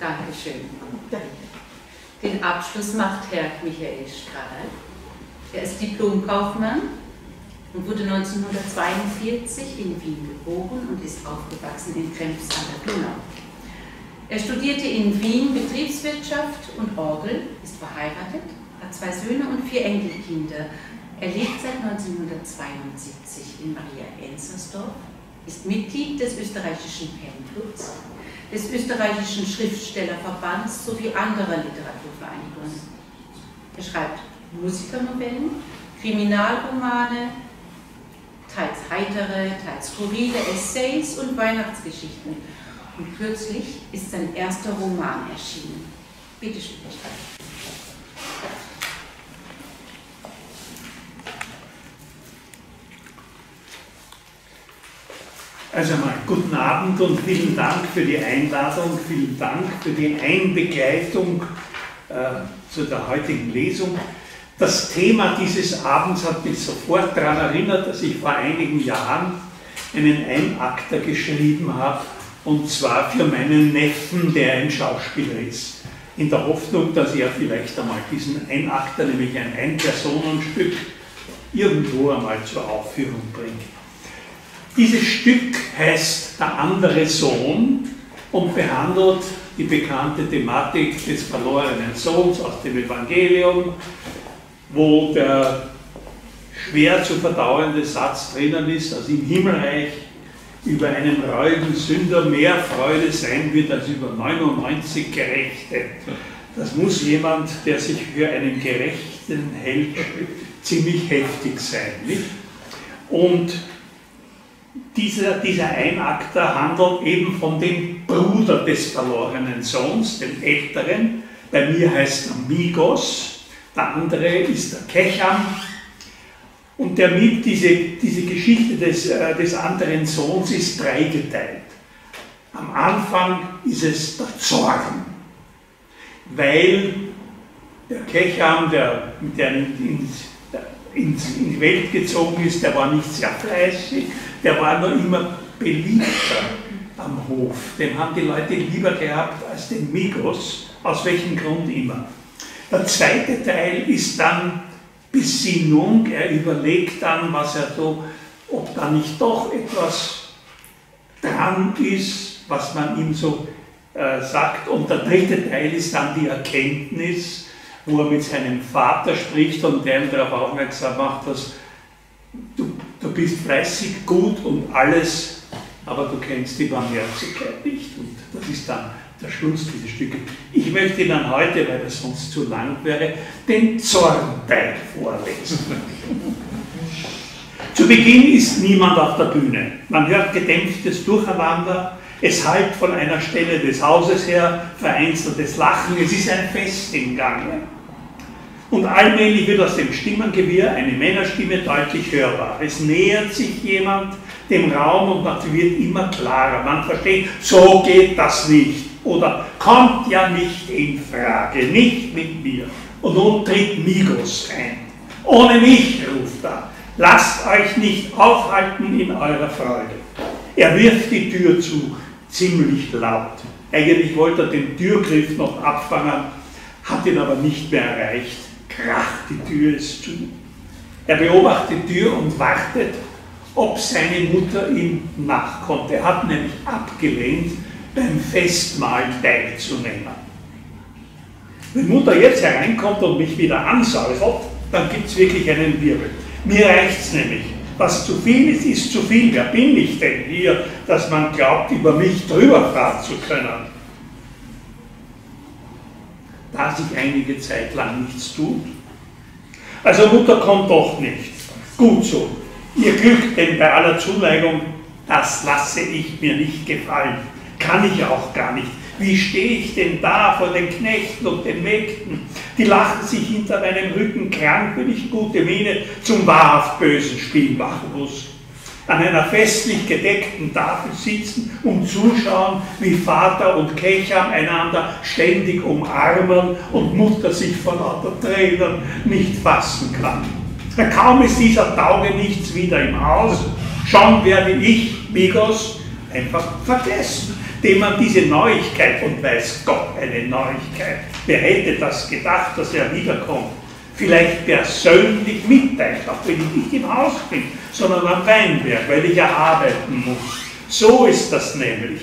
Dankeschön. Den Abschluss macht Herr Michael Strahl. Er ist Diplomkaufmann und wurde 1942 in Wien geboren und ist aufgewachsen in Krems an der Donau. Er studierte in Wien Betriebswirtschaft und Orgel, ist verheiratet, hat zwei Söhne und vier Enkelkinder. Er lebt seit 1972 in Maria Enzersdorf, ist Mitglied des österreichischen Penclubs, des österreichischen Schriftstellerverbands sowie anderer Literaturvereinigungen. Er schreibt Musikernovellen, Kriminalromane, teils heitere, teils skurrile Essays und Weihnachtsgeschichten. Und kürzlich ist sein erster Roman erschienen. Bitte schön, Herr Also mal guten Abend und vielen Dank für die Einladung, vielen Dank für die Einbegleitung äh, zu der heutigen Lesung. Das Thema dieses Abends hat mich sofort daran erinnert, dass ich vor einigen Jahren einen Einakter geschrieben habe, und zwar für meinen Neffen, der ein Schauspieler ist. In der Hoffnung, dass er vielleicht einmal diesen Einakter, nämlich ein Ein-Personenstück, irgendwo einmal zur Aufführung bringt. Dieses Stück heißt Der andere Sohn und behandelt die bekannte Thematik des verlorenen Sohns aus dem Evangelium, wo der schwer zu verdauende Satz drinnen ist, dass im Himmelreich über einen reuigen Sünder mehr Freude sein wird als über 99 Gerechte. Das muss jemand, der sich für einen Gerechten hält, ziemlich heftig sein. Nicht? Und dieser, dieser Einakter handelt eben von dem Bruder des verlorenen Sohns, dem Älteren. Bei mir heißt er Migos, der andere ist der Kecham. Und der mit, diese, diese Geschichte des, äh, des anderen Sohns ist dreigeteilt. Am Anfang ist es der Zorn, weil der Kecham, der, der ins, in die Welt gezogen ist, der war nicht sehr fleißig, der war nur immer beliebter am Hof. Den haben die Leute lieber gehabt als den Migros, aus welchem Grund immer. Der zweite Teil ist dann Besinnung. Er überlegt dann, was er so, ob da nicht doch etwas dran ist, was man ihm so äh, sagt. Und der dritte Teil ist dann die Erkenntnis, wo er mit seinem Vater spricht und der ihm darauf aufmerksam macht, dass du du bist fleißig, gut und alles, aber du kennst die Barmherzigkeit nicht. Und das ist dann der Schluss dieses Stückes. Ich möchte Ihnen heute, weil das sonst zu lang wäre, den Zornteil vorlesen. zu Beginn ist niemand auf der Bühne. Man hört gedämpftes Durcheinander. Es hallt von einer Stelle des Hauses her vereinzeltes Lachen. Es ist ein Fest im Gange. Und allmählich wird aus dem Stimmengewirr eine Männerstimme deutlich hörbar. Es nähert sich jemand dem Raum und das wird immer klarer. Man versteht, so geht das nicht. Oder kommt ja nicht in Frage, nicht mit mir. Und nun tritt Migos ein. Ohne mich, ruft er. Lasst euch nicht aufhalten in eurer Freude. Er wirft die Tür zu, ziemlich laut. Eigentlich wollte er den Türgriff noch abfangen, hat ihn aber nicht mehr erreicht. Krach, die Tür ist zu. Er beobachtet die Tür und wartet, ob seine Mutter ihm nachkommt. Er hat nämlich abgelehnt, beim Festmahl teilzunehmen. Wenn Mutter jetzt hereinkommt und mich wieder ansäufert, dann gibt es wirklich einen Wirbel. Mir reicht es nämlich. Was zu viel ist, ist zu viel. Wer bin ich denn hier, dass man glaubt, über mich drüber fahren zu können? da sich einige Zeit lang nichts tut. Also Mutter kommt doch nicht. Gut so. Ihr Glück, denn bei aller Zuneigung, das lasse ich mir nicht gefallen. Kann ich auch gar nicht. Wie stehe ich denn da vor den Knechten und den Mägden? Die lachen sich hinter meinem Rücken krank, wenn ich gute Miene zum wahrhaft bösen Spiel machen muss an einer festlich gedeckten Tafel sitzen und zuschauen, wie Vater und Kecham einander ständig umarmen und Mutter sich vor lauter Tränen nicht fassen kann. Kaum ist dieser Tauge nichts wieder im Haus, schon werde ich, Migos, einfach vergessen. Dem man diese Neuigkeit, und weiß Gott eine Neuigkeit, wer hätte das gedacht, dass er wiederkommt, vielleicht persönlich mitteilt, auch wenn ich nicht im Haus bin, sondern am Weinberg, weil ich ja arbeiten muss. So ist das nämlich.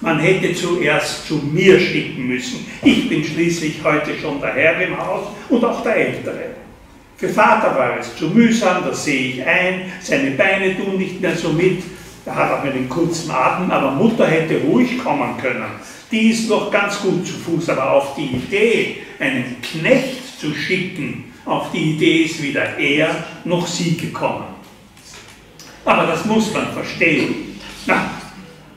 Man hätte zuerst zu mir schicken müssen. Ich bin schließlich heute schon der Herr im Haus und auch der Ältere. Für Vater war es zu mühsam, das sehe ich ein, seine Beine tun nicht mehr so mit, er hat auch einen kurzen Atem, aber Mutter hätte ruhig kommen können. Die ist noch ganz gut zu Fuß, aber auf die Idee, einen Knecht zu schicken, auf die Idee ist weder er noch sie gekommen. Aber das muss man verstehen. Na,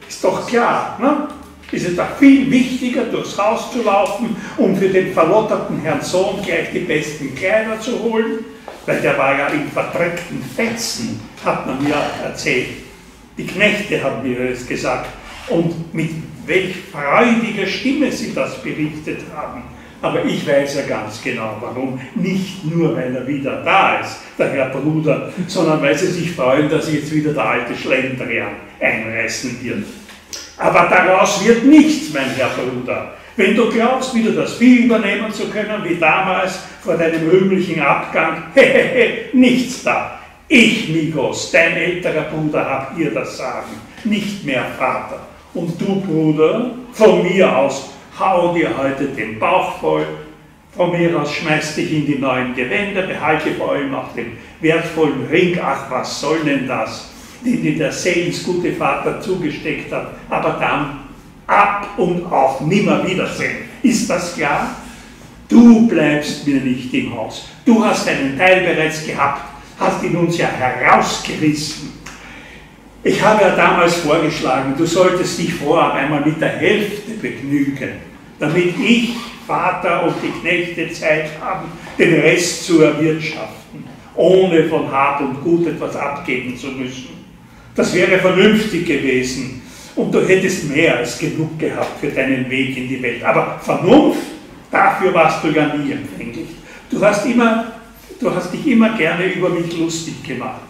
ist doch klar, ne? ist es doch viel wichtiger, durchs Haus zu laufen, um für den verlotterten Herrn Sohn gleich die besten Kleider zu holen, weil der war ja in verdreckten Fetzen, hat man mir erzählt. Die Knechte haben mir das gesagt. Und mit welch freudiger Stimme sie das berichtet haben. Aber ich weiß ja ganz genau warum. Nicht nur, weil er wieder da ist, der Herr Bruder, sondern weil sie sich freuen, dass jetzt wieder der alte Schlendrian einreißen wird. Aber daraus wird nichts, mein Herr Bruder. Wenn du glaubst, wieder das Vieh übernehmen zu können, wie damals vor deinem rühmlichen Abgang, hehehe, nichts da. Ich, Migos, dein älterer Bruder, hab ihr das Sagen, nicht mehr Vater. Und du, Bruder, von mir aus hau dir heute den Bauch voll, von mir aus schmeiß dich in die neuen Gewänder, behalte vor allem auch den wertvollen Ring, ach was soll denn das, den dir der Seelensgute Vater zugesteckt hat, aber dann ab und auf nimmer wiedersehen. Ist das klar? Du bleibst mir nicht im Haus. Du hast deinen Teil bereits gehabt, hast ihn uns ja herausgerissen. Ich habe ja damals vorgeschlagen, du solltest dich vorab einmal mit der Hälfte begnügen, damit ich, Vater und die Knechte Zeit haben, den Rest zu erwirtschaften, ohne von Hart und Gut etwas abgeben zu müssen. Das wäre vernünftig gewesen und du hättest mehr als genug gehabt für deinen Weg in die Welt. Aber Vernunft, dafür warst du ja nie empfänglich. Du hast, immer, du hast dich immer gerne über mich lustig gemacht.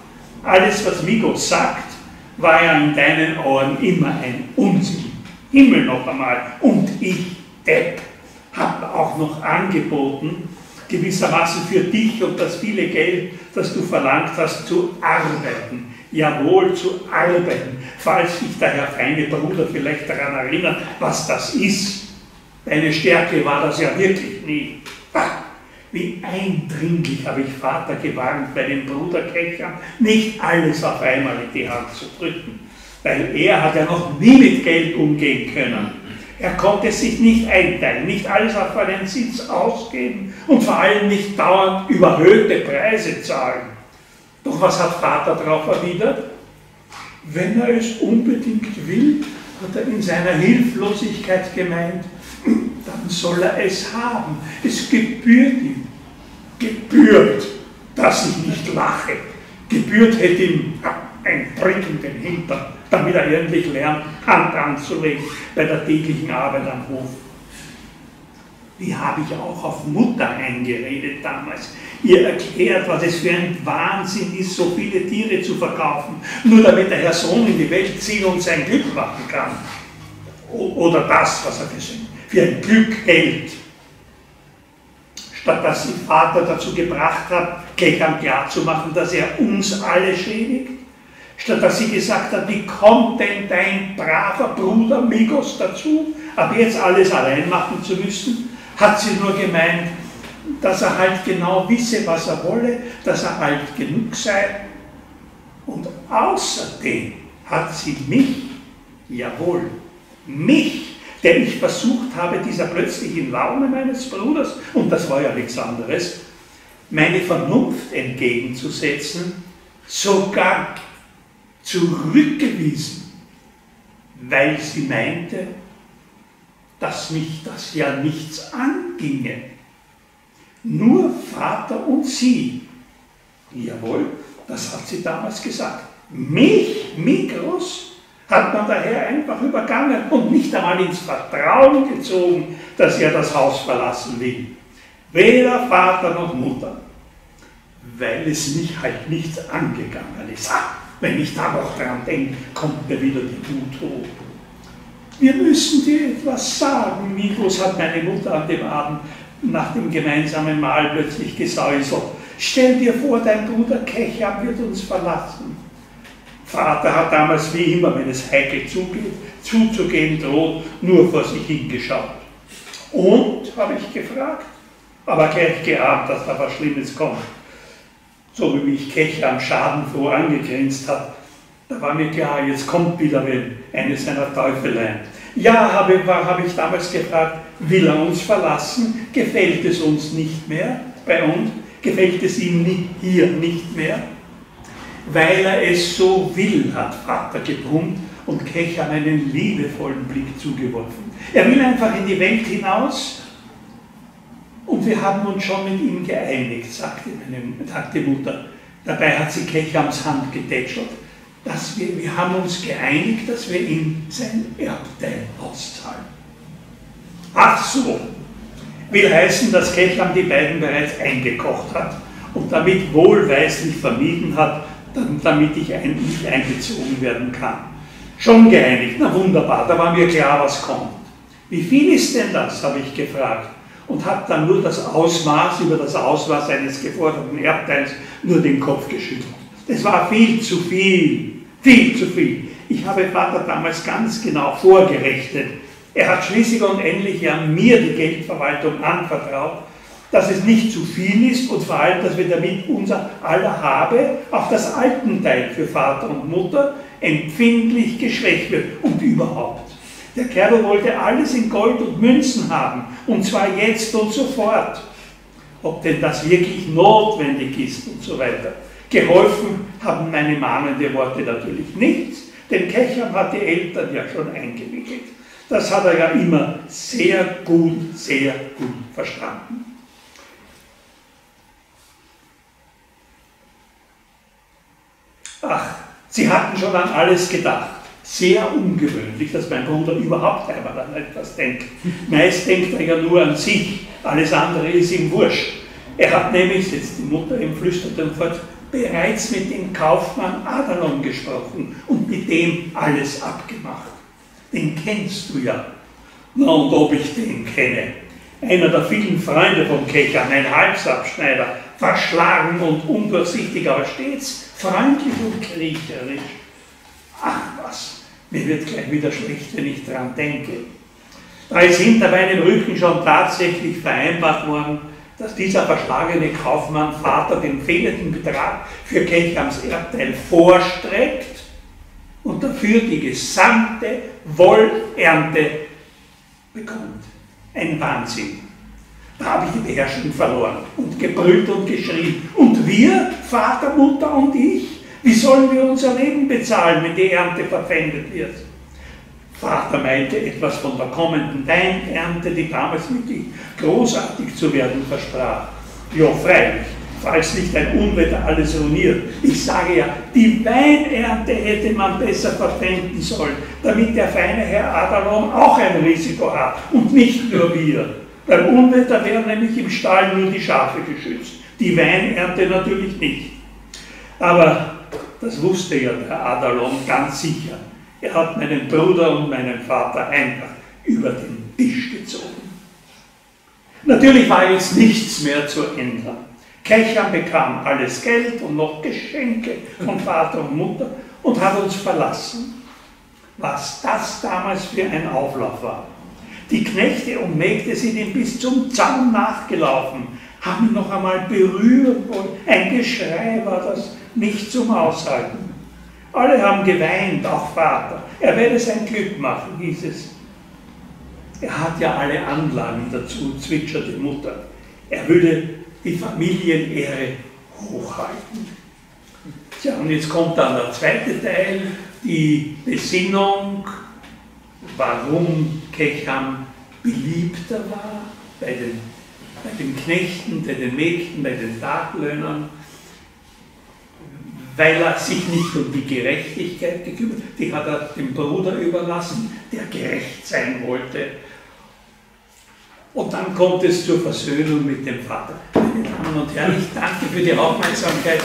Alles, was Migo sagt, war ja in deinen Ohren immer ein Unsinn. Himmel noch einmal. Und ich, Depp, habe auch noch angeboten, gewissermaßen für dich und das viele Geld, das du verlangt hast, zu arbeiten. Jawohl, zu arbeiten. Falls sich der Herr feine Bruder vielleicht daran erinnert, was das ist. Deine Stärke war das ja wirklich nie. Wie eindringlich habe ich Vater gewarnt, bei den Bruderkechern nicht alles auf einmal in die Hand zu drücken. Weil er hat ja noch nie mit Geld umgehen können. Er konnte sich nicht einteilen, nicht alles auf einen Sitz ausgeben und vor allem nicht dauernd überhöhte Preise zahlen. Doch was hat Vater darauf erwidert? Wenn er es unbedingt will, hat er in seiner Hilflosigkeit gemeint, dann soll er es haben. Es gebührt ihm. Gebührt, dass ich nicht lache. Gebührt hätte ihm ein in den Hintern, damit er endlich lernt, Hand anzulegen bei der täglichen Arbeit am Hof. Wie habe ich auch auf Mutter eingeredet damals? Ihr erklärt, was es für ein Wahnsinn ist, so viele Tiere zu verkaufen, nur damit der Herr Sohn in die Welt ziehen und sein Glück machen kann. Oder das, was er für ein Glück hält statt dass ich Vater dazu gebracht habe, gleich am klar zu machen, dass er uns alle schädigt, statt dass sie gesagt hat, wie kommt denn dein braver Bruder Migos dazu, ab jetzt alles allein machen zu müssen, hat sie nur gemeint, dass er halt genau wisse, was er wolle, dass er alt genug sei. Und außerdem hat sie mich, jawohl, mich der ich versucht habe, dieser plötzlichen Laune meines Bruders, und das war ja nichts anderes, meine Vernunft entgegenzusetzen, sogar zurückgewiesen, weil sie meinte, dass mich das ja nichts anginge. Nur Vater und sie. Jawohl, das hat sie damals gesagt. Mich, Mikros, hat man daher einfach übergangen und nicht einmal ins Vertrauen gezogen, dass er das Haus verlassen will. Weder Vater noch Mutter, weil es mich halt nichts angegangen ist. Ah, wenn ich da noch dran denke, kommt mir wieder die Wut hoch. wir müssen dir etwas sagen. Mikros hat meine Mutter an dem Abend nach dem gemeinsamen Mahl plötzlich gesäuselt. Stell dir vor, dein Bruder Kecham wird uns verlassen. Vater hat damals wie immer, wenn es heikel zugeht, zuzugehen droht, nur vor sich hingeschaut. Und, habe ich gefragt, aber gleich geahnt, dass da was Schlimmes kommt. So wie mich Kecham schadenfroh angegrinst hat, da war mir klar, jetzt kommt wieder eine seiner Teufeleien. Ja, habe, habe ich damals gefragt, will er uns verlassen? Gefällt es uns nicht mehr bei uns? Gefällt es ihm hier nicht mehr? Weil er es so will, hat Vater gebrummt und Kecham einen liebevollen Blick zugeworfen. Er will einfach in die Welt hinaus und wir haben uns schon mit ihm geeinigt, sagte, meine, sagte Mutter. Dabei hat sie Kechams Hand getätschelt. Dass wir, wir haben uns geeinigt, dass wir ihm sein Erbteil auszahlen. Ach so, will heißen, dass Kecham die beiden bereits eingekocht hat und damit wohlweislich vermieden hat, damit ich ein, nicht einbezogen werden kann. Schon geeinigt, na wunderbar, da war mir klar, was kommt. Wie viel ist denn das, habe ich gefragt und habe dann nur das Ausmaß über das Ausmaß eines geforderten Erbteils nur den Kopf geschüttelt. Das war viel zu viel, viel zu viel. Ich habe Vater damals ganz genau vorgerechnet. Er hat schließlich und endlich ja mir die Geldverwaltung anvertraut, dass es nicht zu viel ist und vor allem, dass wir damit unser aller Habe, auch das Altenteil für Vater und Mutter, empfindlich geschwächt wird und überhaupt. Der Kerl wollte alles in Gold und Münzen haben und zwar jetzt und sofort. Ob denn das wirklich notwendig ist und so weiter. Geholfen haben meine mahnende Worte natürlich nichts, denn Kecham hat die Eltern ja schon eingewickelt. Das hat er ja immer sehr gut, sehr gut verstanden. Ach, sie hatten schon an alles gedacht. Sehr ungewöhnlich, dass mein Bruder überhaupt einmal an etwas denkt. Meist denkt er ja nur an sich, alles andere ist ihm wurscht. Er hat nämlich, jetzt die Mutter ihm flüsterte fort, bereits mit dem Kaufmann Adalon gesprochen und mit dem alles abgemacht. Den kennst du ja. Na und ob ich den kenne. Einer der vielen Freunde von Kechern, ein Halsabschneider, verschlagen und undurchsichtig, aber stets freundlich und kriecherisch. Ach was, mir wird gleich wieder schlecht, wenn ich daran denke. Da ist hinter meinem Rücken schon tatsächlich vereinbart worden, dass dieser verschlagene Kaufmann Vater den fehlenden Betrag für Kelchams Erbteil vorstreckt und dafür die gesamte Wollernte bekommt. Ein Wahnsinn. Da habe ich die Beherrschung verloren und gebrüllt und geschrien. Und wir, Vater, Mutter und ich, wie sollen wir unser Leben bezahlen, wenn die Ernte verpfändet wird? Vater meinte etwas von der kommenden Weinernte, die damals wirklich großartig zu werden versprach. Ja, freilich, falls nicht ein Unwetter alles ruiniert. Ich sage ja, die Weinernte hätte man besser verpfänden sollen, damit der feine Herr Adalon auch ein Risiko hat und nicht nur wir. Beim Unwetter wären nämlich im Stall nur die Schafe geschützt, die Weinernte natürlich nicht. Aber das wusste ja der Adalon ganz sicher. Er hat meinen Bruder und meinen Vater einfach über den Tisch gezogen. Natürlich war jetzt nichts mehr zu ändern. Kecham bekam alles Geld und noch Geschenke von Vater und Mutter und hat uns verlassen. Was das damals für ein Auflauf war. Die Knechte und Mägde sind ihm bis zum Zaun nachgelaufen, haben ihn noch einmal berührt und ein Geschrei war das nicht zum Aushalten. Alle haben geweint, auch Vater. Er werde sein Glück machen, hieß es. Er hat ja alle Anlagen dazu, zwitscherte Mutter. Er würde die Familienehre hochhalten. Tja, und jetzt kommt dann der zweite Teil, die Besinnung, warum Kecham beliebter war bei den, bei den Knechten, bei den Mägden, bei den Taglöhnern weil er sich nicht um die Gerechtigkeit gekümmert, die hat er dem Bruder überlassen, der gerecht sein wollte. Und dann kommt es zur Versöhnung mit dem Vater. Meine Damen und Herren, ich danke für die Aufmerksamkeit.